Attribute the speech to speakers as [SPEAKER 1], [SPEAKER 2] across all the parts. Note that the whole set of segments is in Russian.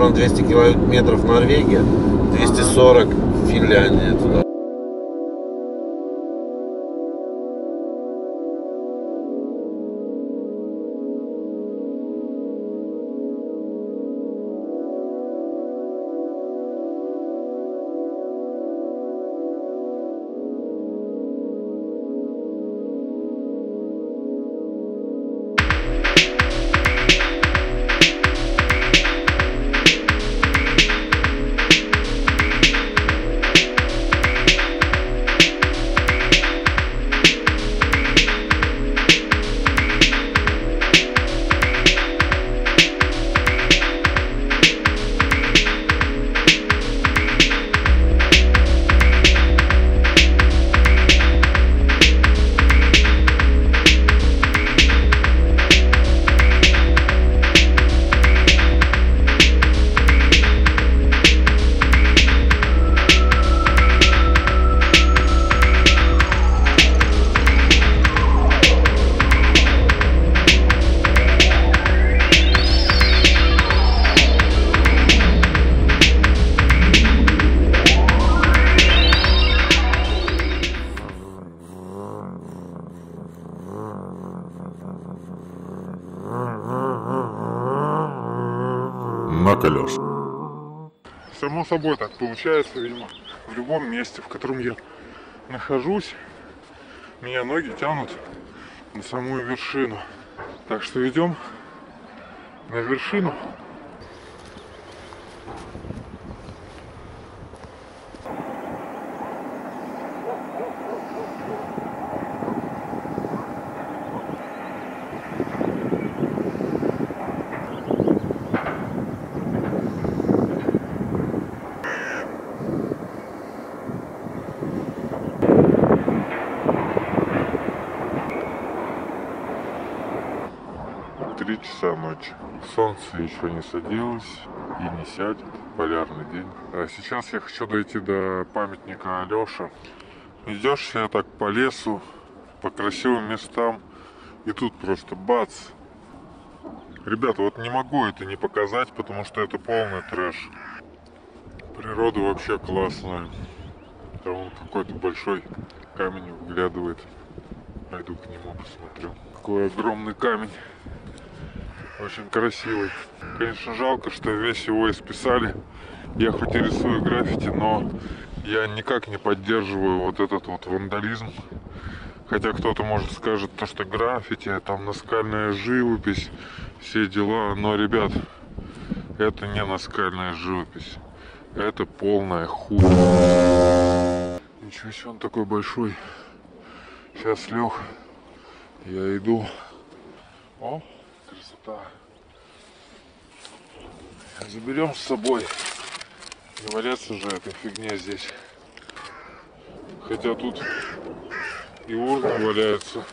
[SPEAKER 1] сторону 200 километров Норвегия, 240 Финляндия туда.
[SPEAKER 2] Собой так получается, видимо, в любом месте, в котором я нахожусь, меня ноги тянут на самую вершину. Так что идем на вершину. Солнце еще не садилось и не сядет. Полярный день. А сейчас я хочу дойти до памятника Алёша. Идешь себе так по лесу, по красивым местам, и тут просто бац. Ребята, вот не могу это не показать, потому что это полный трэш. Природа вообще классная. Там вон какой-то большой камень выглядывает. Пойду к нему посмотрю. Какой огромный камень. Очень красивый. Конечно, жалко, что весь его исписали. Я хоть и рисую граффити, но я никак не поддерживаю вот этот вот вандализм. Хотя кто-то может скажет, то, что граффити, там наскальная живопись, все дела. Но, ребят, это не наскальная живопись. Это полная хуй. Ничего себе, он такой большой. Сейчас лег. Я иду. О, красота. Заберем с собой. Не валяться же этой фигне здесь. Хотя тут и урны валяются.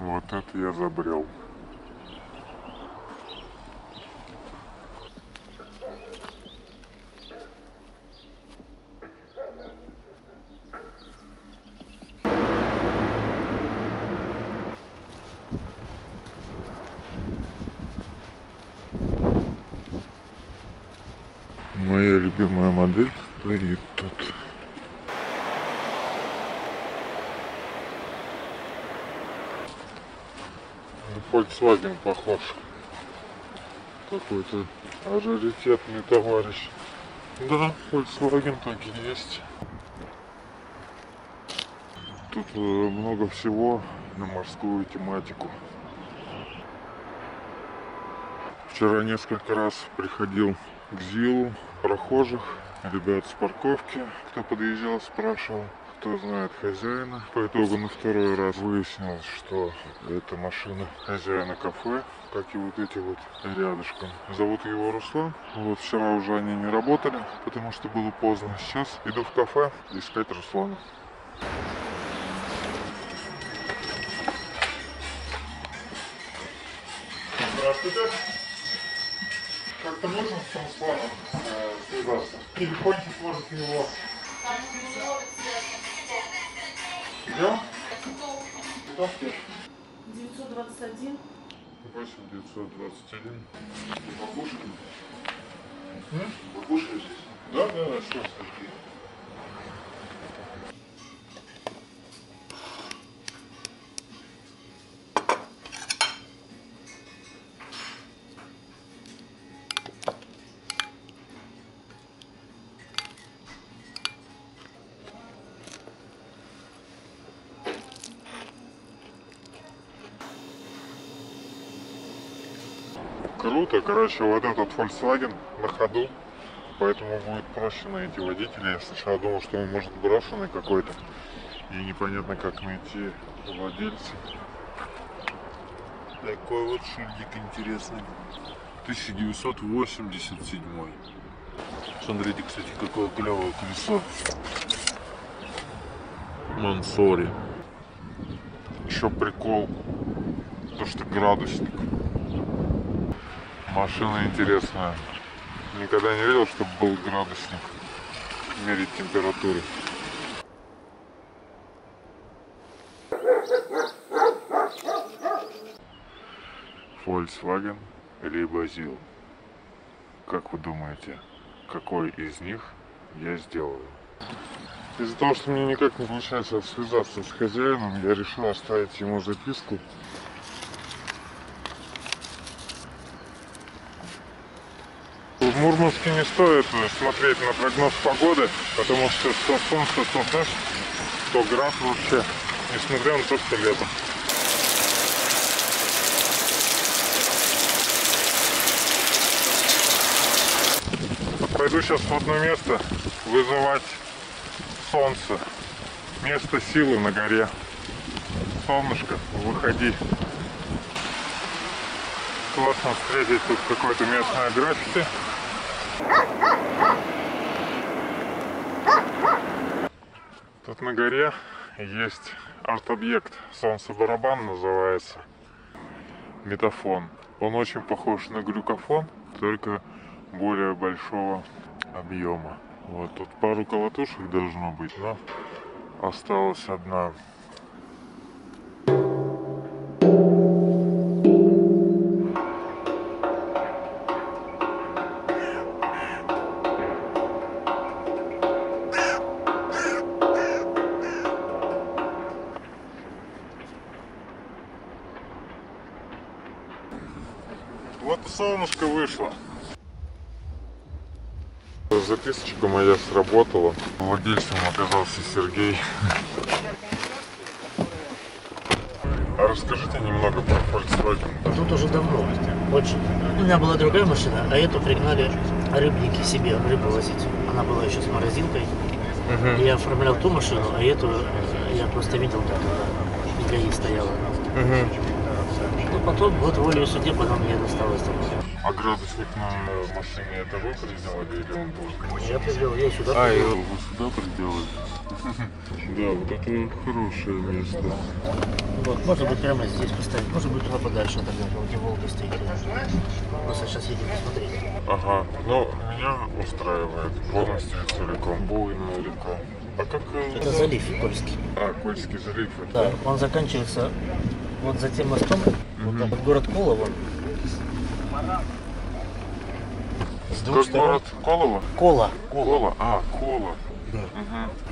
[SPEAKER 2] Вот это я забрел. Моя любимая модель стоит тут. На Volkswagen похож. Какой-то раритетный товарищ. Да, Volkswagen так и есть. Тут э, много всего на морскую тематику. Вчера несколько раз приходил к Зилу прохожих, ребят с парковки, кто подъезжал, спрашивал, кто знает хозяина. По итогу на второй раз выяснилось, что это машина хозяина кафе, как и вот эти вот рядышком. Зовут его Руслан. Вот вчера уже они не работали, потому что было поздно. Сейчас иду в кафе искать Руслана. Здравствуйте. Как-то можно с Самсоном э, связаться? Телефончик может его. Идем? Ставьте.
[SPEAKER 3] 921
[SPEAKER 2] 8 921.
[SPEAKER 1] Бабушка.
[SPEAKER 2] М?
[SPEAKER 1] Бабушка здесь.
[SPEAKER 2] Да, да, да, что Сергей? Круто, короче, вот этот Volkswagen на ходу, поэтому будет проще найти водителя. Я сначала думал, что он может брошенный какой-то, и непонятно, как найти владельца. Такой вот шильдик интересный. 1987. Смотрите, кстати, какое клевое колесо. Мансори. Еще прикол, то что градусник. Машина интересная. Никогда не видел, чтобы был градусник. Мерить температуру. Volkswagen либо ZIL. Как вы думаете, какой из них я сделаю? Из-за того, что мне никак не получается связаться с хозяином, я решил оставить ему записку. Мурманске не стоит э, смотреть на прогноз погоды, потому что то солнце, то дождь, то град вообще, несмотря на то, что лето. Пойду сейчас в одно место вызывать солнце. Место силы на горе. Солнышко, выходи. Классно встретить тут какое-то местное граффити. На горе есть арт-объект. Солнце-барабан называется. Метафон. Он очень похож на глюкофон, только более большого объема. Вот тут пару колотушек должно быть, но осталась одна. Солнышко вышло. Записочка моя сработала. Владельцем оказался Сергей. А расскажите немного про Volkswagen.
[SPEAKER 4] Тут уже давно, очень. У меня была другая машина, а эту пригнали рыбники себе рыбу возить. Она была еще с морозилкой. Я оформлял ту машину, а эту я просто видел, как она в ГАИ стояла. Ну, потом, вот волею судеб, она мне досталась.
[SPEAKER 2] А градусник на машине это вы приделали или он был?
[SPEAKER 4] Я привел, я сюда
[SPEAKER 2] А,
[SPEAKER 4] привел.
[SPEAKER 2] его вы сюда приделали? Да, вот это хорошее место.
[SPEAKER 4] Вот, может быть, прямо здесь поставить, может быть, туда подальше, тогда, где Волга стоит. Просто сейчас едем посмотреть.
[SPEAKER 2] Ага, ну, меня устраивает полностью целиком. Буйная река. А как... э,
[SPEAKER 4] Это залив Кольский.
[SPEAKER 2] А, Кольский залив.
[SPEAKER 4] Да, он заканчивается вот за тем мостом, вот город Кола, вон. С двух
[SPEAKER 2] Как
[SPEAKER 4] сторон.
[SPEAKER 2] город Колово?
[SPEAKER 4] Кола.
[SPEAKER 2] Кола. А, Кола.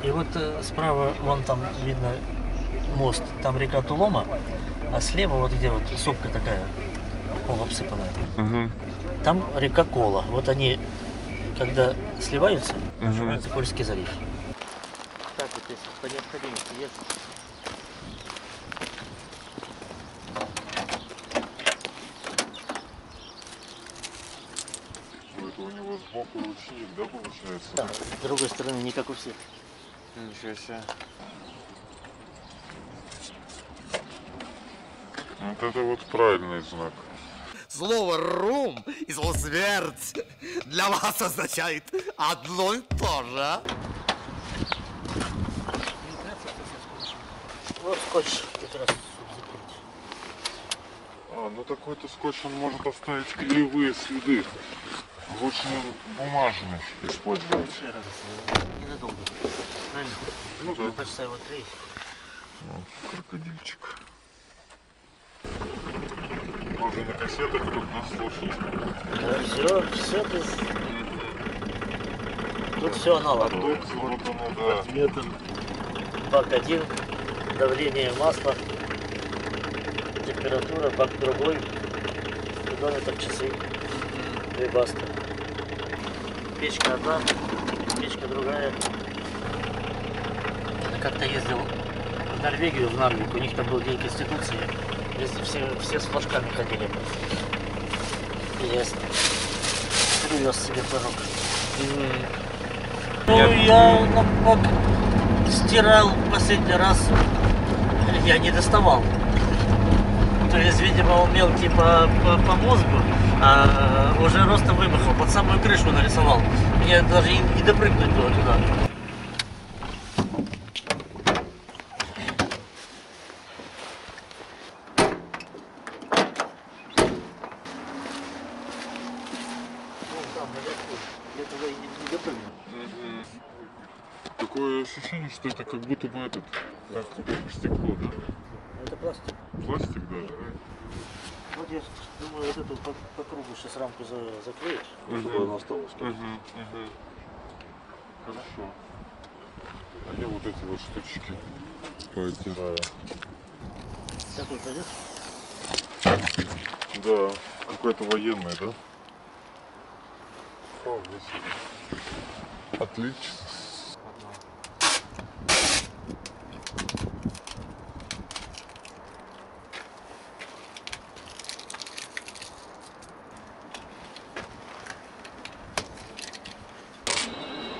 [SPEAKER 4] И вот э, справа, вон там видно мост, там река Тулома, а слева вот где вот сопка такая, пол обсыпанная,
[SPEAKER 2] Угу.
[SPEAKER 4] там река Кола. Вот они, когда сливаются, называется Кольский залив. Так вот, если по необходимости ехать.
[SPEAKER 2] Это ручник, да, получается?
[SPEAKER 4] Да, с другой стороны, не как у всех.
[SPEAKER 2] Ничего себе. Вот это вот правильный знак.
[SPEAKER 5] Слово «рум» и слово «смерть» для вас означает одно и то же.
[SPEAKER 4] Вот скотч как раз закрыть.
[SPEAKER 2] А, А, ну такой-то скотч он может оставить клеевые следы. Лучше бумажный использовать.
[SPEAKER 4] Еще раз. Ненадолго. Правильно?
[SPEAKER 2] Ну да.
[SPEAKER 4] Часа его три.
[SPEAKER 2] Крокодильчик. Можно на кассетах тут нас слушать.
[SPEAKER 4] Да, все, все без... Тут все аналог.
[SPEAKER 2] тут вот оно, да.
[SPEAKER 4] Ньютон, бак один, давление масла, температура, бак другой, спидометр, часы, две басты. Печка одна, печка другая. Я как-то ездил в Норвегию, в Нарвик, у них там был день Конституции, все, все с флажками ходили. И я привез себе флажок. Ну, я на бак стирал последний раз, я не доставал. То есть, видимо, он мелкий по, по, по мозгу, а уже ростом вымахал, под самую крышу нарисовал. Мне даже и не допрыгнуть было туда.
[SPEAKER 2] Такое ощущение, что это как будто бы этот, как стекло, да?
[SPEAKER 4] Это пластик.
[SPEAKER 2] Пластик даже,
[SPEAKER 4] Вот я думаю, вот эту по, по кругу сейчас рамку за, закроить.
[SPEAKER 2] да? Чтобы она осталась. Хорошо. А я вот эти вот штучки поотираю.
[SPEAKER 4] Такой пойдет?
[SPEAKER 2] Да, какой-то военный, да? О. Отлично.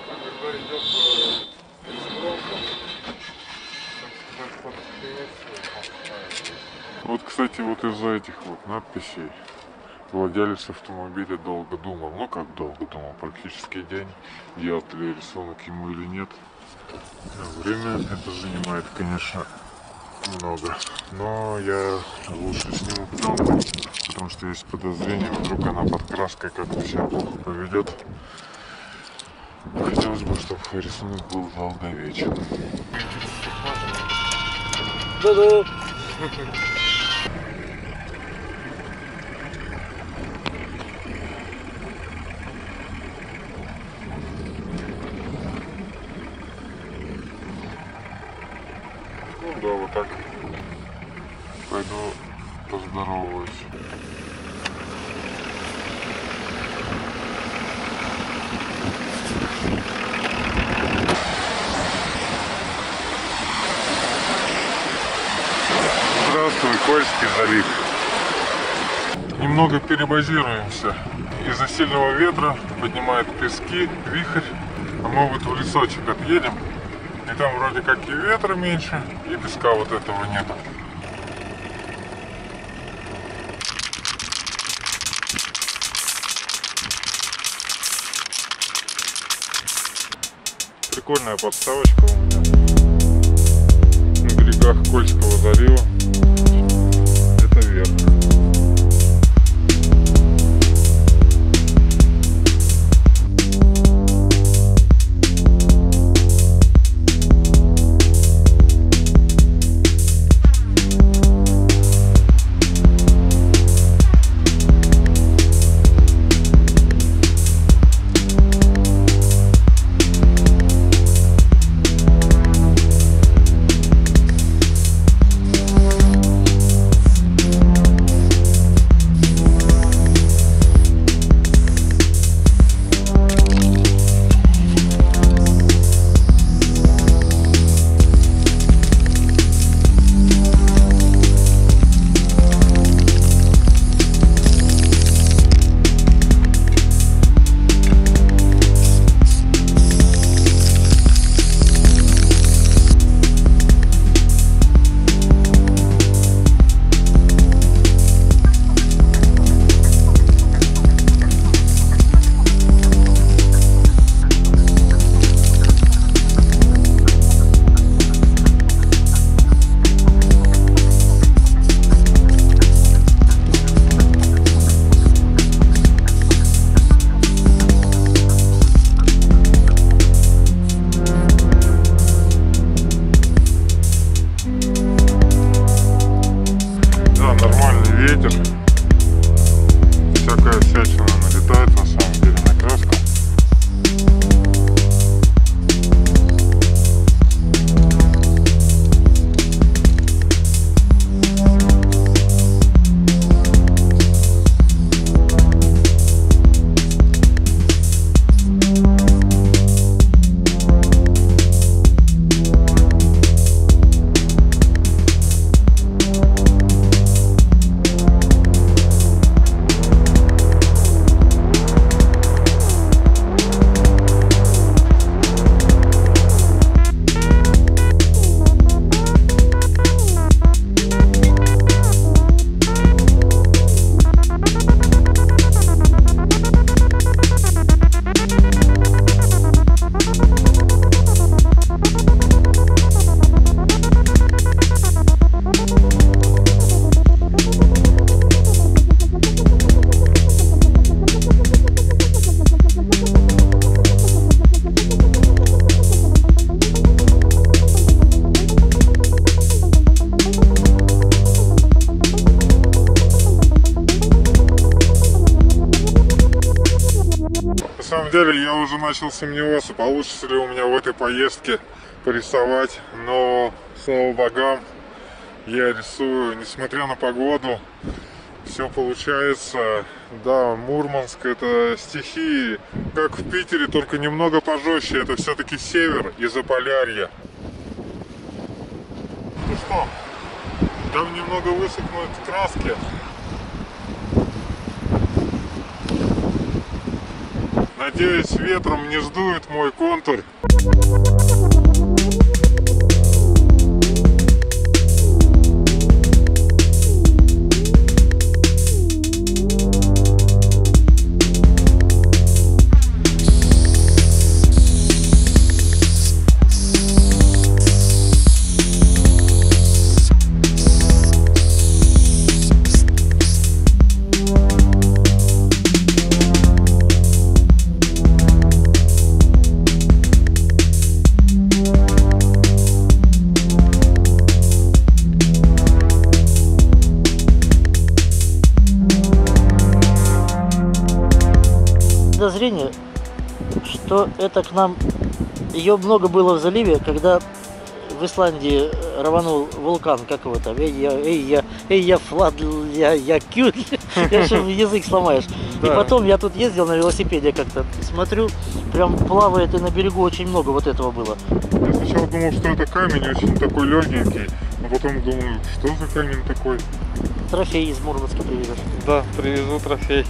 [SPEAKER 2] Когда идет э, искровка, так сказать, под вот, кстати, вот из-за этих вот надписей владелец автомобиля долго думал. Ну, как долго думал, практически день, делать ли рисунок ему или нет. Время это занимает, конечно, много. Но я лучше сниму пленку, потому что есть подозрение, вдруг она под краской как-то себя плохо поведет. Хотелось бы, чтобы рисунок был долговечен.
[SPEAKER 4] Да-да.
[SPEAKER 2] Ну да, вот так. Пойду поздороваюсь. Здравствуй, Кольский залив. Немного перебазируемся. Из-за сильного ветра поднимает пески, вихрь. А мы вот в лесочек отъедем. И там вроде как и ветра меньше, и песка вот этого нет. Прикольная подставочка у меня. На берегах Кольского залива. Деле я уже начал сомневаться, получится ли у меня в этой поездке порисовать. Но, слава богам, я рисую, несмотря на погоду, все получается. Да, Мурманск это стихии, как в Питере, только немного пожестче. Это все-таки север и Заполярье. Ну что, там немного высохнут краски. Надеюсь, ветром не сдует мой контур.
[SPEAKER 4] Подозрение, что это к нам... Ее много было в заливе, когда в Исландии рванул вулкан, как его там, эй, я, эй, я, эй, я, флад, я, я, кют, я же язык сломаешь. И потом я тут ездил на велосипеде как-то, смотрю, прям плавает и на берегу очень много вот этого было.
[SPEAKER 2] Я сначала думал, что это камень очень такой легенький, но потом думаю, что за камень такой?
[SPEAKER 4] Трофей из Мурманска привезешь.
[SPEAKER 6] Да, привезу трофей.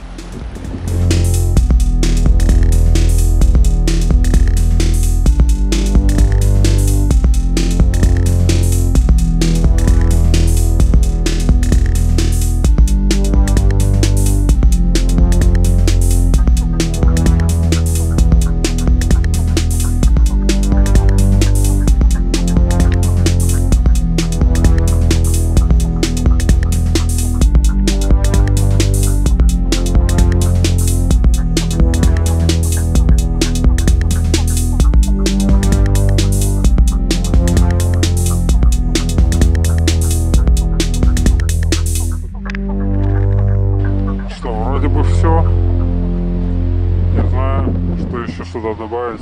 [SPEAKER 2] Сюда добавить.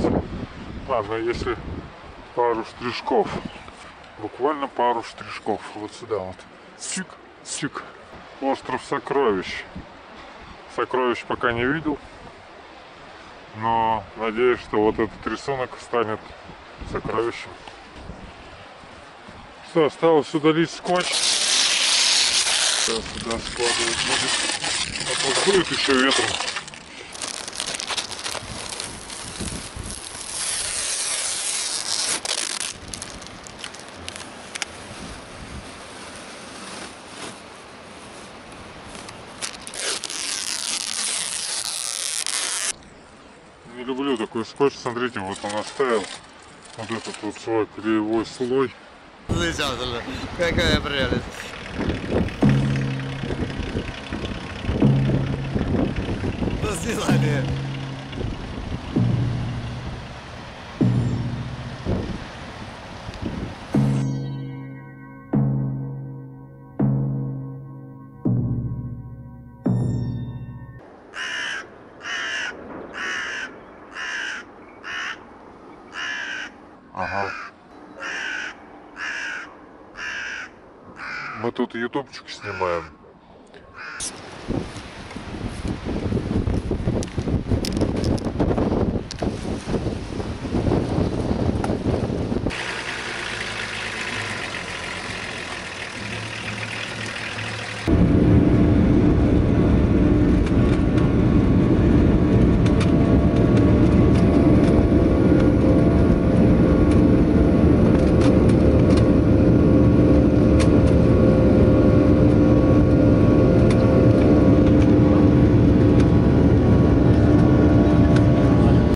[SPEAKER 2] Ладно, если пару штришков. Буквально пару штришков. Вот сюда вот. Чик, чик. Остров сокровищ. Сокровищ пока не видел. Но надеюсь, что вот этот рисунок станет сокровищем. Что, осталось удалить скотч. Сейчас сюда складывать будет. А еще ветром. Люблю такой скотч. Смотрите, вот он оставил вот этот вот свой клеевой слой.
[SPEAKER 5] Замечательно. Какая прелесть.
[SPEAKER 2] Мы тут ютубчик снимаем.